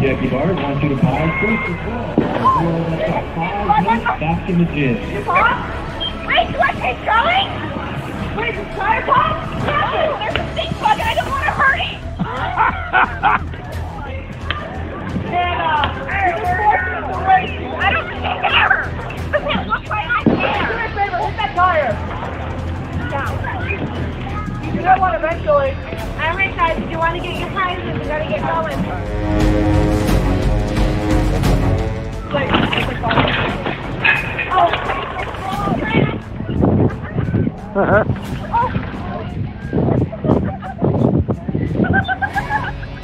Jackie Bart wants you to pause first as well. A five minutes back in the gym. Wait, do I keep going? Wait, the tire pop? There's a stink bug I don't want to hurt it. I don't care. It looks like I care. Hit that tire. You what, eventually. All right, guys, if you want to get your prizes, we gotta get going.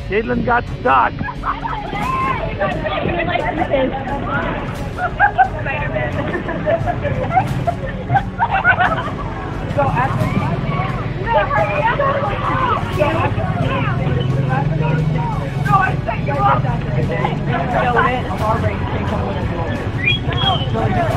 Caitlin got stuck. Oh. Go in.